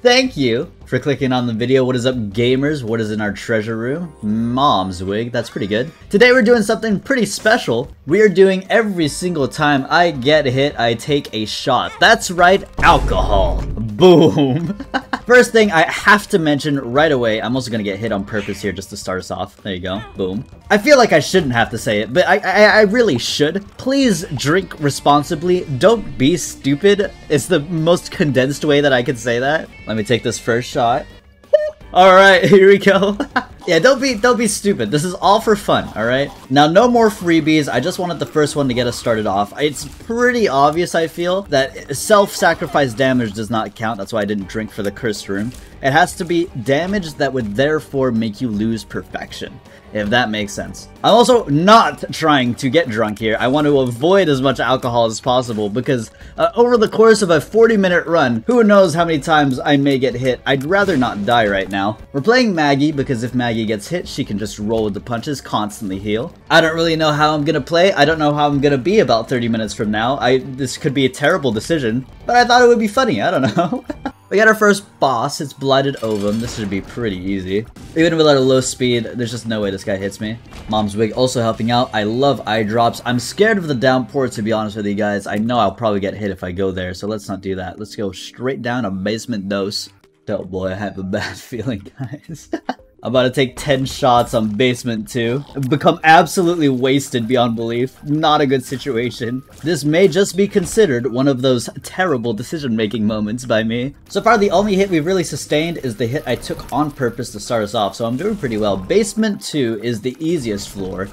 Thank you for clicking on the video. What is up, gamers? What is in our treasure room? Mom's wig. That's pretty good. Today we're doing something pretty special. We are doing every single time I get hit, I take a shot. That's right, alcohol. Boom. First thing I have to mention right away, I'm also gonna get hit on purpose here just to start us off. There you go. Boom. I feel like I shouldn't have to say it, but I, I, I really should. Please drink responsibly. Don't be stupid. It's the most condensed way that I can say that. Let me take this first shot. All right, here we go. yeah, don't be don't be stupid. This is all for fun, all right? Now, no more freebies. I just wanted the first one to get us started off. It's pretty obvious, I feel, that self-sacrifice damage does not count. That's why I didn't drink for the cursed room. It has to be damage that would therefore make you lose perfection if that makes sense. I'm also not trying to get drunk here. I want to avoid as much alcohol as possible because uh, over the course of a 40 minute run, who knows how many times I may get hit. I'd rather not die right now. We're playing Maggie because if Maggie gets hit, she can just roll with the punches, constantly heal. I don't really know how I'm gonna play. I don't know how I'm gonna be about 30 minutes from now. I This could be a terrible decision, but I thought it would be funny. I don't know. We got our first boss, it's Blighted Ovum. This should be pretty easy. Even with a low speed, there's just no way this guy hits me. Mom's Wig also helping out. I love eye drops. I'm scared of the downpour to be honest with you guys. I know I'll probably get hit if I go there, so let's not do that. Let's go straight down a basement dose. Oh boy, I have a bad feeling, guys. I'm about to take 10 shots on basement 2. Become absolutely wasted beyond belief. Not a good situation. This may just be considered one of those terrible decision-making moments by me. So far, the only hit we've really sustained is the hit I took on purpose to start us off, so I'm doing pretty well. Basement 2 is the easiest floor.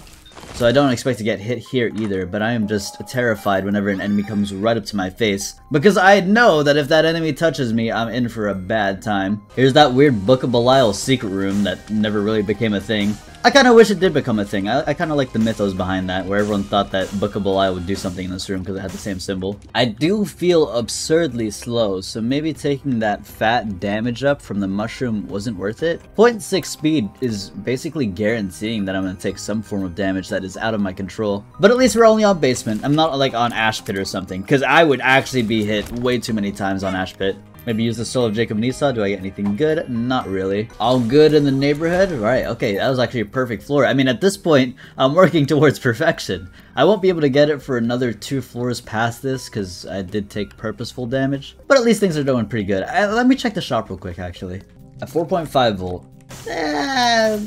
So I don't expect to get hit here either, but I am just terrified whenever an enemy comes right up to my face. Because I know that if that enemy touches me, I'm in for a bad time. Here's that weird Book of Belial secret room that never really became a thing. I kind of wish it did become a thing. I, I kind of like the mythos behind that, where everyone thought that Book of Belial would do something in this room because it had the same symbol. I do feel absurdly slow, so maybe taking that fat damage up from the mushroom wasn't worth it. 0.6 speed is basically guaranteeing that I'm going to take some form of damage that is out of my control. But at least we're only on basement. I'm not like on Ash Pit or something, because I would actually be hit way too many times on Ash Pit. Maybe use the Soul of Jacob and Esau. Do I get anything good? Not really. All good in the neighborhood? Right, okay, that was actually a perfect floor. I mean, at this point, I'm working towards perfection. I won't be able to get it for another two floors past this, because I did take purposeful damage. But at least things are doing pretty good. I, uh, let me check the shop real quick, actually. At 4.5 volt. Eh,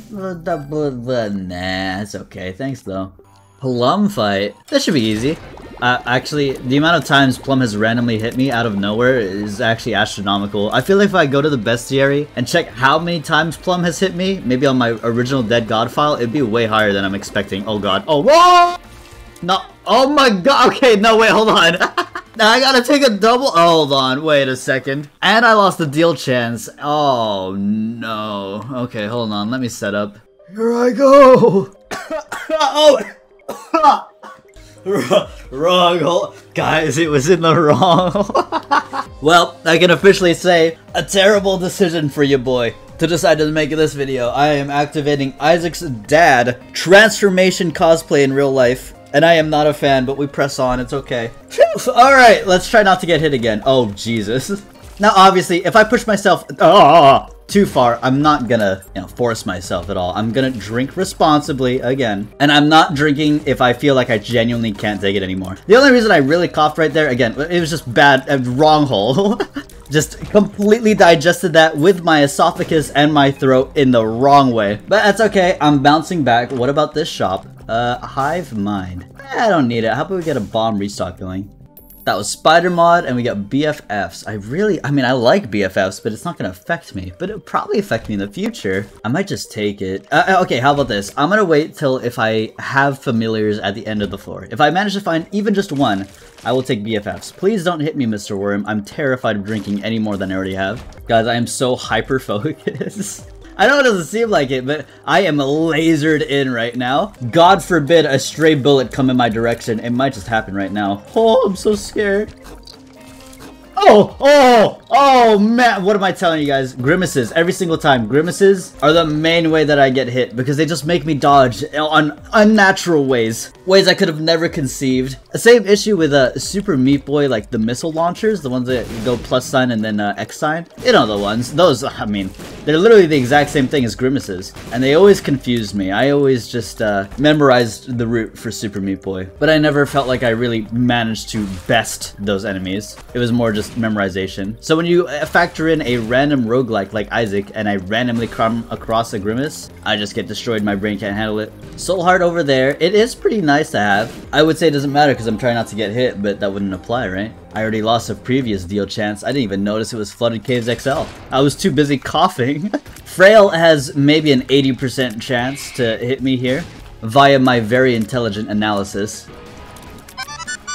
nah, it's okay. Thanks, though. Plum fight. That should be easy. Uh, actually, the amount of times Plum has randomly hit me out of nowhere is actually astronomical. I feel like if I go to the bestiary and check how many times Plum has hit me, maybe on my original Dead God file, it'd be way higher than I'm expecting. Oh god. Oh, whoa! No. Oh my god. Okay, no, wait, hold on. now I gotta take a double. Oh, hold on. Wait a second. And I lost the deal chance. Oh, no. Okay, hold on. Let me set up. Here I go. oh! wrong hole. Guys, it was in the wrong Well, I can officially say, a terrible decision for you boy to decide to make this video. I am activating Isaac's dad transformation cosplay in real life. And I am not a fan, but we press on, it's okay. Alright, let's try not to get hit again. Oh, Jesus. Now, obviously, if I push myself... Oh, too far, I'm not gonna, you know, force myself at all. I'm gonna drink responsibly again. And I'm not drinking if I feel like I genuinely can't take it anymore. The only reason I really coughed right there, again, it was just bad, uh, wrong hole. just completely digested that with my esophagus and my throat in the wrong way. But that's okay, I'm bouncing back. What about this shop? Uh, Hive Mind. I don't need it. How about we get a bomb restock going? That was Spider Mod, and we got BFFs. I really, I mean, I like BFFs, but it's not gonna affect me. But it'll probably affect me in the future. I might just take it. Uh, uh, okay, how about this? I'm gonna wait till if I have familiars at the end of the floor. If I manage to find even just one, I will take BFFs. Please don't hit me, Mr. Worm. I'm terrified of drinking any more than I already have. Guys, I am so hyper-focused. I know it doesn't seem like it, but I am lasered in right now. God forbid a stray bullet come in my direction. It might just happen right now. Oh, I'm so scared. Oh, oh, oh man, what am I telling you guys? Grimaces, every single time. Grimaces are the main way that I get hit because they just make me dodge on unnatural ways. Ways I could have never conceived. Same issue with a uh, Super Meat Boy, like the missile launchers, the ones that go plus sign and then uh, X sign. You know the ones. Those, I mean, they're literally the exact same thing as Grimaces. And they always confused me. I always just uh, memorized the route for Super Meat Boy. But I never felt like I really managed to best those enemies. It was more just memorization. So when you uh, factor in a random roguelike like Isaac and I randomly come across a Grimace, I just get destroyed, my brain can't handle it. Soul Heart over there, it is pretty nice to have. I would say it doesn't matter because I'm trying not to get hit, but that wouldn't apply, right? I already lost a previous deal chance. I didn't even notice it was Flooded Caves XL. I was too busy coughing. Frail has maybe an 80% chance to hit me here via my very intelligent analysis.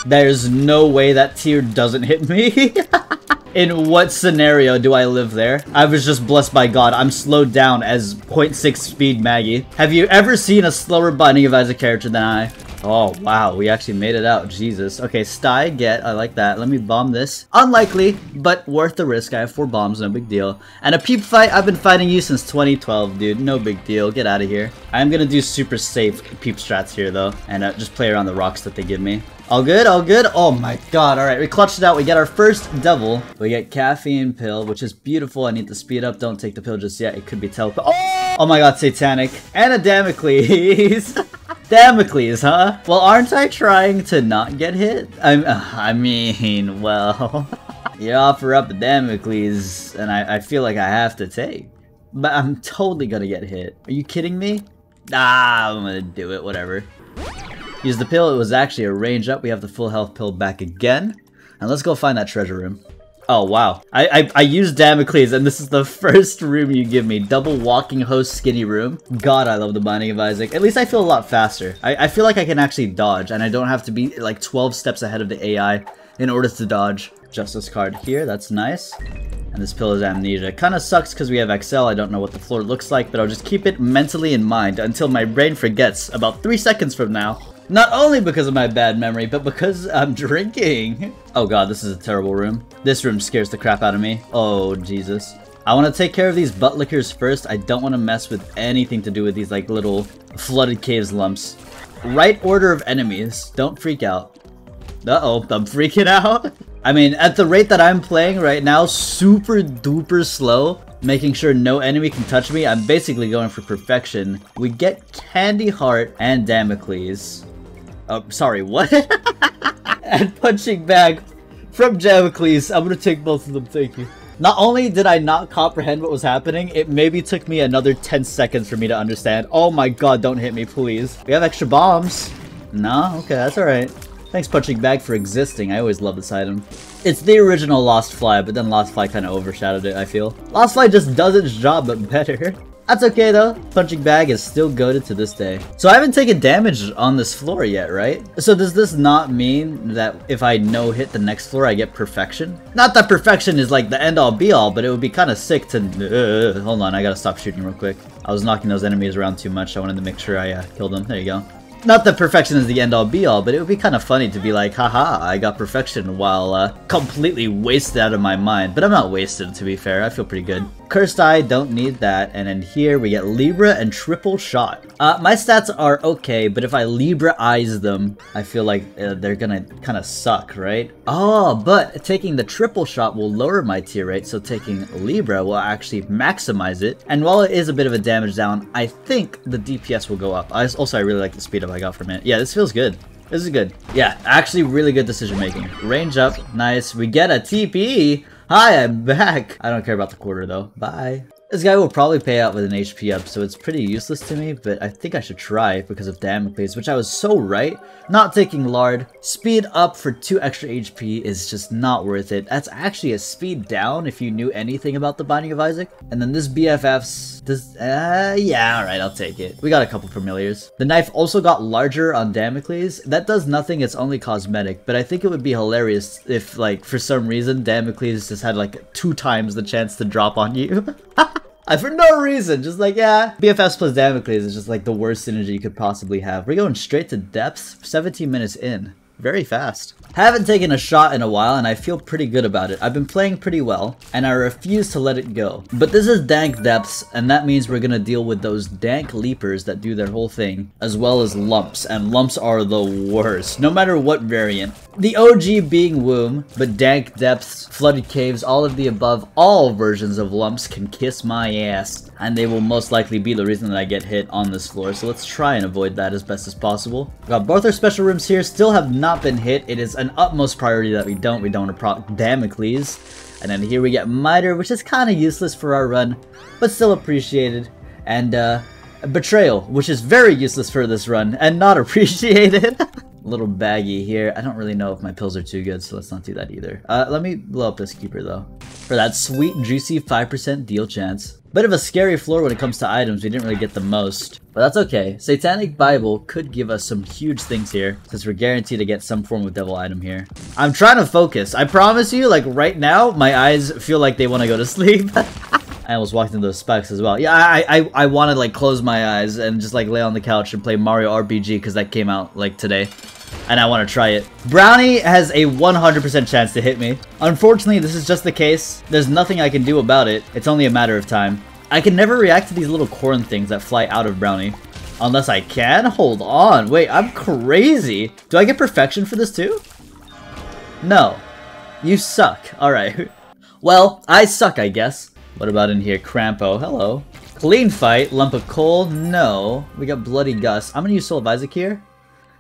There's no way that tear doesn't hit me. In what scenario do I live there? I was just blessed by God. I'm slowed down as 0.6 speed Maggie. Have you ever seen a slower Binding of Isaac character than I? Oh, wow. We actually made it out. Jesus. Okay, Sty, get. I like that. Let me bomb this. Unlikely, but worth the risk. I have four bombs. No big deal. And a peep fight. I've been fighting you since 2012, dude. No big deal. Get out of here. I'm gonna do super safe peep strats here, though. And uh, just play around the rocks that they give me. All good, all good. Oh my god, all right, we clutched it out. We get our first devil. We get caffeine pill, which is beautiful. I need to speed up. Don't take the pill just yet. It could be teleport. Oh! oh my god, satanic. And a Damocles. Huh? Well, aren't I trying to not get hit? I'm, I mean, well, you offer up a Damocles, and I, I feel like I have to take. But I'm totally gonna get hit. Are you kidding me? Ah, I'm gonna do it, whatever. Use the pill, it was actually a range up. We have the full health pill back again. And let's go find that treasure room. Oh, wow. I, I, I Damocles, and this is the first room you give me. Double walking host skinny room. God, I love the Binding of Isaac. At least I feel a lot faster. I, I feel like I can actually dodge, and I don't have to be like 12 steps ahead of the AI in order to dodge. Justice card here, that's nice. And this pill is amnesia. Kinda sucks because we have XL, I don't know what the floor looks like, but I'll just keep it mentally in mind until my brain forgets about 3 seconds from now. Not only because of my bad memory, but because I'm drinking. Oh god, this is a terrible room. This room scares the crap out of me. Oh, Jesus. I want to take care of these butt lickers first. I don't want to mess with anything to do with these like little flooded caves lumps. Right order of enemies. Don't freak out. Uh-oh, I'm freaking out. I mean, at the rate that I'm playing right now, super duper slow, making sure no enemy can touch me, I'm basically going for perfection. We get Candy Heart and Damocles. Oh, sorry, what? and punching bag from Damocles. I'm gonna take both of them, thank you. Not only did I not comprehend what was happening, it maybe took me another 10 seconds for me to understand. Oh my god, don't hit me, please. We have extra bombs. No? Okay, that's alright. Thanks Punching Bag for existing, I always love this item. It's the original Lost Fly, but then Lost Fly kind of overshadowed it, I feel. Lost Fly just does its job, but better. That's okay though, Punching Bag is still goaded to this day. So I haven't taken damage on this floor yet, right? So does this not mean that if I no-hit the next floor, I get Perfection? Not that Perfection is like the end-all be-all, but it would be kind of sick to... Uh, hold on, I gotta stop shooting real quick. I was knocking those enemies around too much, I wanted to make sure I uh, killed them. There you go. Not that perfection is the end-all be-all, but it would be kind of funny to be like, haha, I got perfection while uh, completely wasted out of my mind. But I'm not wasted, to be fair. I feel pretty good. Cursed Eye, don't need that. And then here we get Libra and Triple Shot. Uh, my stats are okay, but if I Libra Eyes them, I feel like uh, they're gonna kind of suck, right? Oh, but taking the Triple Shot will lower my tear rate, so taking Libra will actually maximize it. And while it is a bit of a damage down, I think the DPS will go up. I also, I really like the speed up I got from it. Yeah, this feels good. This is good. Yeah, actually really good decision making. Range up, nice. We get a TP. Hi, I'm back. I don't care about the quarter though. Bye. This guy will probably pay out with an HP up, so it's pretty useless to me, but I think I should try because of Damocles, which I was so right. Not taking Lard. Speed up for 2 extra HP is just not worth it. That's actually a speed down if you knew anything about the Binding of Isaac. And then this BFF's... This, uh, yeah, alright, I'll take it. We got a couple familiars. The knife also got larger on Damocles. That does nothing, it's only cosmetic, but I think it would be hilarious if, like, for some reason, Damocles just had, like, two times the chance to drop on you. I, for no reason, just like, yeah. BFFs plus Damocles is just like the worst synergy you could possibly have. We're going straight to depths, 17 minutes in. very fast. Haven't taken a shot in a while and I feel pretty good about it. I've been playing pretty well and I refuse to let it go. But this is dank depths and that means we're gonna deal with those dank leapers that do their whole thing as well as lumps and lumps are the worst no matter what variant. The OG being womb but dank depths, flooded caves, all of the above, all versions of lumps can kiss my ass and they will most likely be the reason that I get hit on this floor so let's try and avoid that as best as possible. Got both our special rooms here still have not been hit. It is an utmost priority that we don't. We don't want to Damocles. And then here we get Miter, which is kind of useless for our run, but still appreciated. And uh, Betrayal, which is very useless for this run, and not appreciated. little baggy here. I don't really know if my pills are too good, so let's not do that either. Uh, let me blow up this keeper though. For that sweet, juicy 5% deal chance. Bit of a scary floor when it comes to items, we didn't really get the most. But that's okay. Satanic Bible could give us some huge things here, since we're guaranteed to get some form of devil item here. I'm trying to focus. I promise you, like right now, my eyes feel like they want to go to sleep. I almost walked into those specs as well. Yeah, I I, I want to like close my eyes and just like lay on the couch and play Mario RPG because that came out like today and I want to try it. Brownie has a 100% chance to hit me. Unfortunately, this is just the case. There's nothing I can do about it. It's only a matter of time. I can never react to these little corn things that fly out of Brownie. Unless I can? Hold on. Wait, I'm crazy. Do I get perfection for this too? No. You suck. Alright. Well, I suck, I guess. What about in here? Crampo. Hello. Clean fight. Lump of coal. No. We got Bloody gust. I'm gonna use Soul of Isaac here.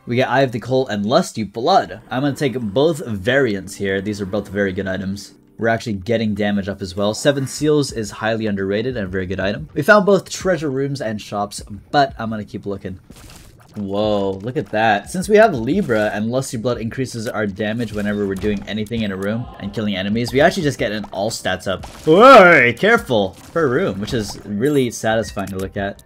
We got Eye of the Occult and Lusty Blood. I'm to take both variants here. These are both very good items. We're actually getting damage up as well. Seven Seals is highly underrated and a very good item. We found both treasure rooms and shops, but I'm to keep looking. Whoa, look at that. Since we have Libra and Lusty Blood increases our damage whenever we're doing anything in a room and killing enemies, we actually just get an all stats up. Whoa, careful per room, which is really satisfying to look at.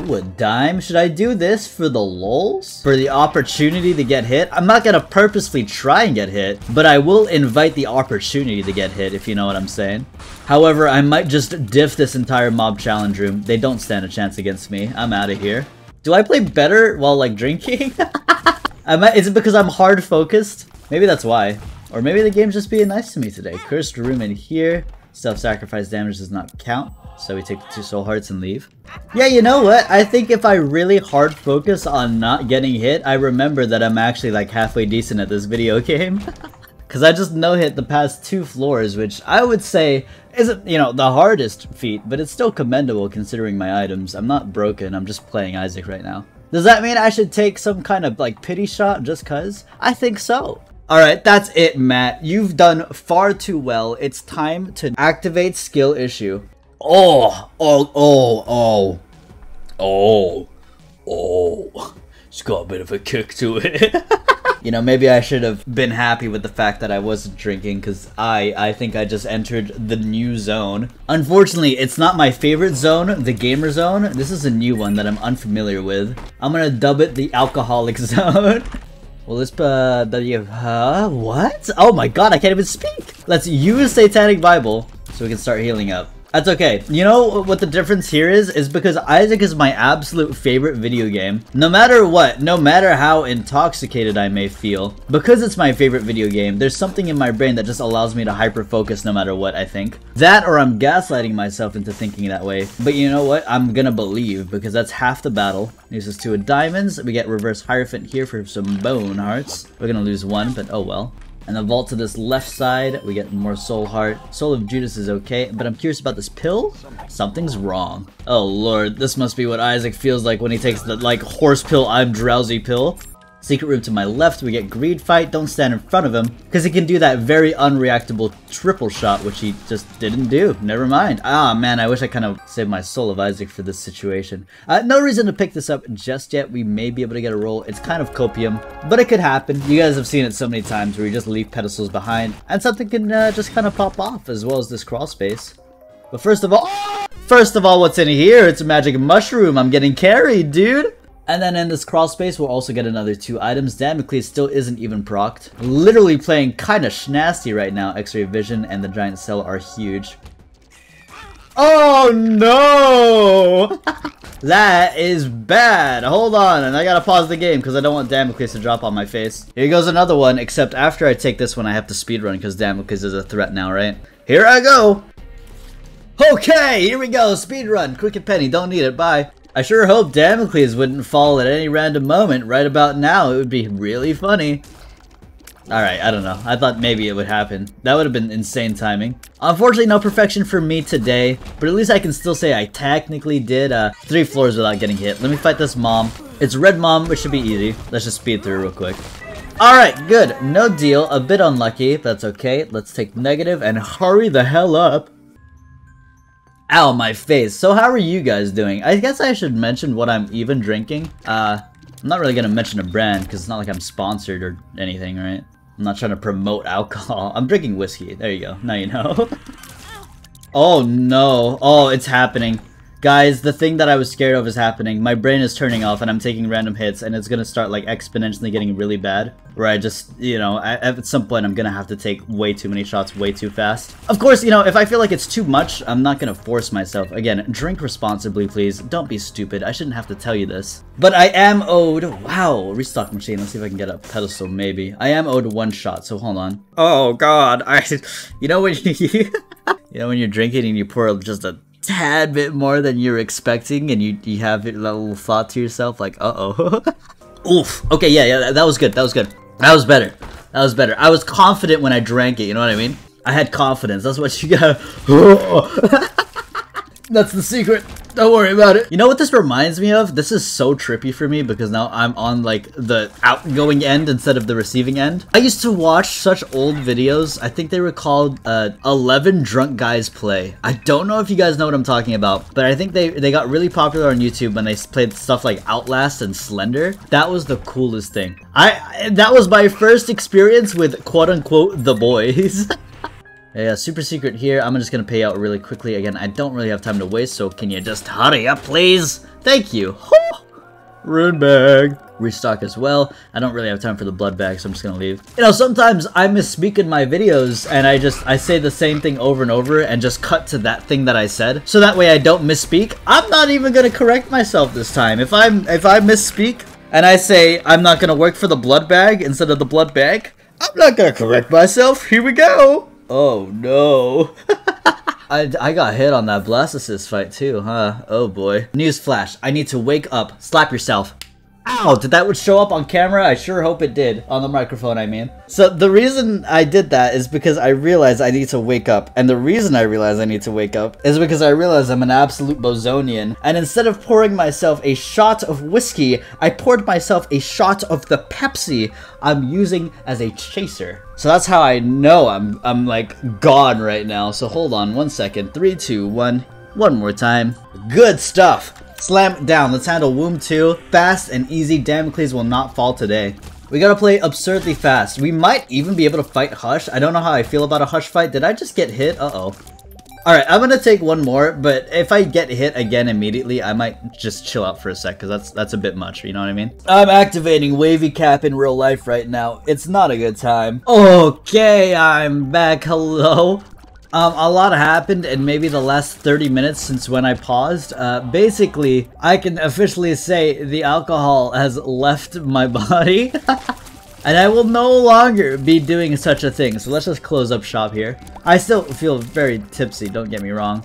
Ooh, a dime? Should I do this for the lulz? For the opportunity to get hit? I'm not gonna purposely try and get hit, but I will invite the opportunity to get hit, if you know what I'm saying. However, I might just diff this entire mob challenge room. They don't stand a chance against me. I'm out of here. Do I play better while, like, drinking? I is it because I'm hard focused? Maybe that's why. Or maybe the game's just being nice to me today. Cursed room in here. Self-sacrifice damage does not count. So we take the two soul hearts and leave. Yeah, you know what? I think if I really hard focus on not getting hit, I remember that I'm actually like halfway decent at this video game. Because I just no-hit the past two floors, which I would say isn't, you know, the hardest feat, but it's still commendable considering my items. I'm not broken, I'm just playing Isaac right now. Does that mean I should take some kind of, like, pity shot just cuz? I think so. Alright, that's it, Matt. You've done far too well. It's time to activate skill issue. Oh, oh, oh, oh, oh, oh. It's got a bit of a kick to it. you know, maybe I should have been happy with the fact that I wasn't drinking because I, I think I just entered the new zone. Unfortunately, it's not my favorite zone, the gamer zone. This is a new one that I'm unfamiliar with. I'm gonna dub it the alcoholic zone. Well, let's uh, W, huh? What? Oh my god, I can't even speak! Let's use Satanic Bible so we can start healing up. That's okay. You know what the difference here is? Is because Isaac is my absolute favorite video game. No matter what, no matter how intoxicated I may feel, because it's my favorite video game, there's something in my brain that just allows me to hyper-focus no matter what, I think. That or I'm gaslighting myself into thinking that way. But you know what? I'm gonna believe, because that's half the battle. Uses two of diamonds. We get reverse Hierophant here for some bone hearts. We're gonna lose one, but oh well. And the vault to this left side, we get more soul heart. Soul of Judas is okay, but I'm curious about this pill. Something's wrong. Oh lord, this must be what Isaac feels like when he takes the, like, horse pill, I'm drowsy pill. Secret room to my left, we get Greed Fight. Don't stand in front of him, because he can do that very unreactable triple shot, which he just didn't do. Never mind. Ah, man, I wish I kind of saved my Soul of Isaac for this situation. Uh, no reason to pick this up just yet. We may be able to get a roll. It's kind of copium, but it could happen. You guys have seen it so many times where you just leave pedestals behind, and something can uh, just kind of pop off, as well as this crawl space. But first of all, first of all, what's in here? It's a magic mushroom. I'm getting carried, dude. And then in this crawl space, we'll also get another two items. Damocles still isn't even procced. Literally playing kinda schnasty right now. X-ray vision and the giant cell are huge. Oh no! That is bad. Hold on, and I gotta pause the game because I don't want Damocles to drop on my face. Here goes another one, except after I take this one, I have to speedrun because Damocles is a threat now, right? Here I go! Okay, here we go, speedrun. Quick and penny, don't need it, bye. I sure hope Damocles wouldn't fall at any random moment right about now. It would be really funny. Alright, I don't know. I thought maybe it would happen. That would have been insane timing. Unfortunately, no perfection for me today, but at least I can still say I technically did uh, three floors without getting hit. Let me fight this mom. It's red mom, which should be easy. Let's just speed through real quick. Alright, good. No deal. A bit unlucky. That's okay. Let's take negative and hurry the hell up. Ow, my face. So how are you guys doing? I guess I should mention what I'm even drinking. Uh, I'm not really gonna mention a brand, because it's not like I'm sponsored or anything, right? I'm not trying to promote alcohol. I'm drinking whiskey. There you go. Now you know. oh no. Oh, it's happening. Guys, the thing that I was scared of is happening. My brain is turning off and I'm taking random hits and it's gonna start like exponentially getting really bad. Where I just, you know, at, some point I'm gonna have to take way too many shots way too fast. Of course, you know, if I feel like it's too much, I'm not gonna force myself. Again, drink responsibly, please. Don't be stupid. I shouldn't have to tell you this. But I am owed, wow, restock machine. Let's see if I can get a pedestal, maybe. I am owed one shot, so hold on. Oh god, I, you know when you, you know when you're drinking and you pour just a tad bit more than you're expecting, and you you have a little thought to yourself like, uh oh. Oof. Okay, yeah, yeah, that was good. That was good. That was better. That was better. I was confident when I drank it. You know what I mean? I had confidence. That's what you got. That's the secret. Don't worry about it. You know what this reminds me of? This is so trippy for me because now I'm on like the outgoing end instead of the receiving end. I used to watch such old videos. I think they were called uh, 11 Drunk Guys Play. I don't know if you guys know what I'm talking about, but I think they, they got really popular on YouTube when they played stuff like Outlast and Slender. That was the coolest thing. I That was my first experience with quote unquote the boys. Yeah, super secret here. I'm just gonna pay out really quickly. Again, I don't really have time to waste, so can you just hurry up, please? Thank you. Rune bag. Restock as well. I don't really have time for the blood bag, so I'm just gonna leave. You know, sometimes I misspeak in my videos, and I just, I say the same thing over and over, and just cut to that thing that I said. So that way I don't misspeak. I'm not even gonna correct myself this time. If I'm, if I misspeak, and I say I'm not gonna work for the blood bag instead of the blood bag, I'm not gonna correct myself. Here we go. Oh no. I, I got hit on that Blastocyst fight too, huh? Oh boy. Newsflash, I need to wake up. Slap yourself. Ow, did that would show up on camera? I sure hope it did. On the microphone, I mean. So the reason I did that is because I realized I need to wake up. And the reason I realized I need to wake up is because I realized I'm an absolute bozonian. And instead of pouring myself a shot of whiskey, I poured myself a shot of the Pepsi I'm using as a chaser. So that's how I know I'm, I'm like gone right now. So hold on one second. Three, two, one. One more time. Good stuff. Slam down. Let's handle Womb 2. Fast and easy. Damocles will not fall today. We gotta play absurdly fast. We might even be able to fight Hush. I don't know how I feel about a Hush fight. Did I just get hit? Uh-oh. Alright, I'm gonna take one more, but if I get hit again immediately, I might just chill out for a sec, because that's that's a bit much, you know what I mean? I'm activating Wavy Cap in real life right now. It's not a good time. Okay, I'm back. Hello. Um, a lot happened in maybe the last 30 minutes since when I paused. Uh, basically, I can officially say the alcohol has left my body. and I will no longer be doing such a thing. So let's just close up shop here. I still feel very tipsy, don't get me wrong.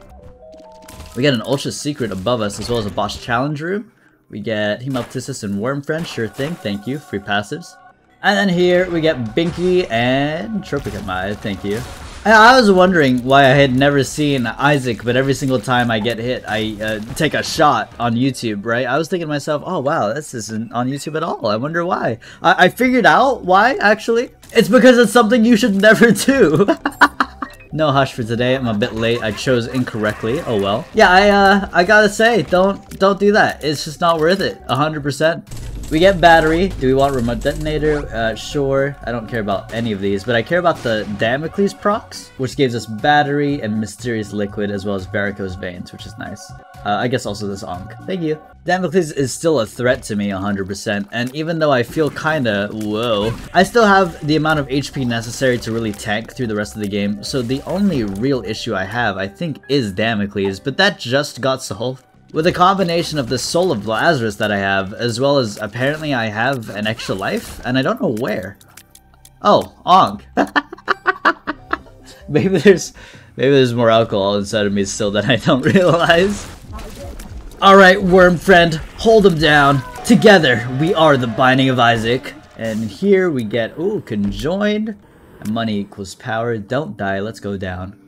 We get an Ultra Secret above us as well as a Boss Challenge Room. We get Hemoptysis and Worm Friend, sure thing, thank you, free passives. And then here we get Binky and Tropicamide, thank you. I was wondering why I had never seen Isaac, but every single time I get hit, I uh, take a shot on YouTube, right? I was thinking to myself, oh wow, this isn't on YouTube at all. I wonder why. I, I figured out why, actually. It's because it's something you should never do. no hush for today. I'm a bit late. I chose incorrectly. Oh well. Yeah, I uh, I gotta say, don't don't do that. It's just not worth it. 100%. We get battery. Do we want remote detonator? Uh, sure. I don't care about any of these, but I care about the Damocles procs, which gives us battery and mysterious liquid, as well as varicose veins, which is nice. Uh, I guess also this Ankh. Thank you. Damocles is still a threat to me 100%, and even though I feel kinda whoa, I still have the amount of HP necessary to really tank through the rest of the game, so the only real issue I have, I think, is Damocles, but that just got solved. With a combination of the Soul of Lazarus that I have, as well as apparently I have an extra life, and I don't know where. Oh, Ong. maybe there's maybe there's more alcohol inside of me still that I don't realize. Alright, worm friend, hold him down. Together, we are the Binding of Isaac. And here we get, ooh, conjoined. Money equals power. Don't die, let's go down.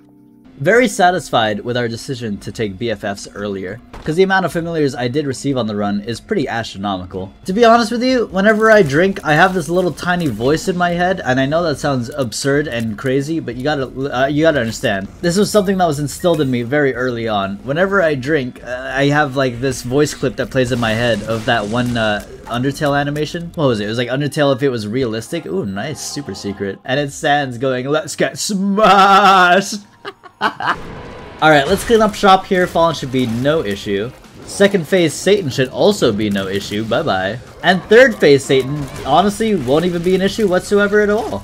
Very satisfied with our decision to take BFFs earlier, because the amount of familiars I did receive on the run is pretty astronomical. To be honest with you, whenever I drink, I have this little tiny voice in my head, and I know that sounds absurd and crazy, but you gotta, uh, you gotta understand. This was something that was instilled in me very early on. Whenever I drink, uh, I have like this voice clip that plays in my head of that one uh, Undertale animation. What was it? It was like Undertale if it was realistic. Ooh, nice, super secret. And it's Sans going, let's get smashed! Alright, let's clean up shop here. Fallen should be no issue. Second phase Satan should also be no issue. Bye-bye. And third phase Satan, honestly, won't even be an issue whatsoever at all.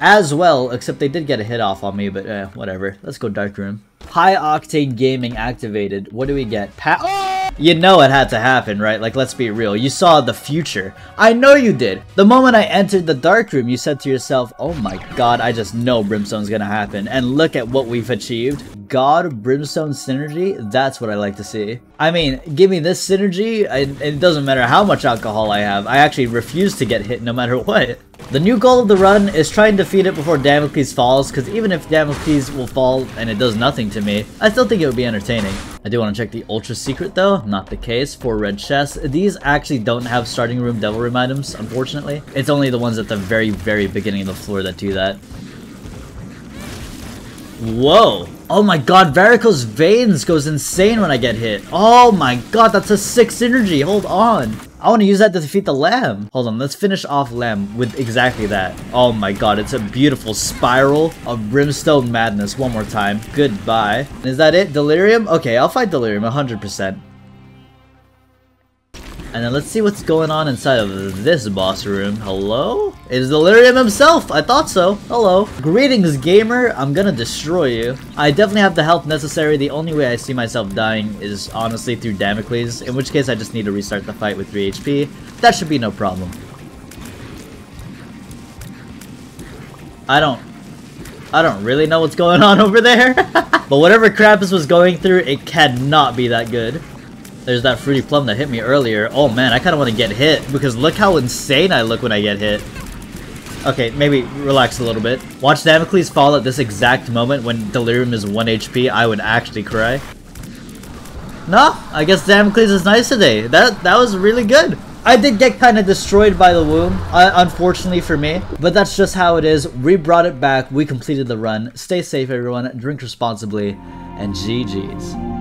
As well, except they did get a hit off on me, but eh, whatever. Let's go Dark Room. High Octane Gaming activated. What do we get? Pa oh! You know it had to happen, right? Like, let's be real. You saw the future. I know you did. The moment I entered the dark room, you said to yourself, oh my god, I just know Brimstone's gonna happen. And look at what we've achieved. God, Brimstone synergy, that's what I like to see. I mean, give me this synergy, and it doesn't matter how much alcohol I have. I actually refuse to get hit no matter what. The new goal of the run is try and defeat it before Damocles falls, because even if Damocles will fall and it does nothing to me, I still think it would be entertaining. I do want to check the Ultra Secret though, not the case. For red chests, these actually don't have starting room devil room items, unfortunately. It's only the ones at the very, very beginning of the floor that do that. Whoa! Oh my god, Varicose Veins goes insane when I get hit. Oh my god, that's a 6 synergy, hold on. I want to use that to defeat the lamb. Hold on, let's finish off lamb with exactly that. Oh my god, it's a beautiful spiral of brimstone madness one more time. Goodbye. Is that it? Delirium? Okay, I'll fight Delirium 100%. And then let's see what's going on inside of this boss room. Hello? It is Delirium himself! I thought so. Hello. Greetings, gamer. I'm gonna destroy you. I definitely have the health necessary. The only way I see myself dying is honestly through Damocles, in which case I just need to restart the fight with 3 HP. That should be no problem. I don't... I don't really know what's going on over there. but whatever Krampus was going through, it cannot be that good. There's that Fruity Plum that hit me earlier. Oh man, I kind of want to get hit because look how insane I look when I get hit. Okay, maybe relax a little bit. Watch Damocles fall at this exact moment when Delirium is 1 HP. I would actually cry. No, I guess Damocles is nice today. That that was really good. I did get kind of destroyed by the womb, uh, unfortunately for me. But that's just how it is. We brought it back. We completed the run. Stay safe, everyone. Drink responsibly. And GG's.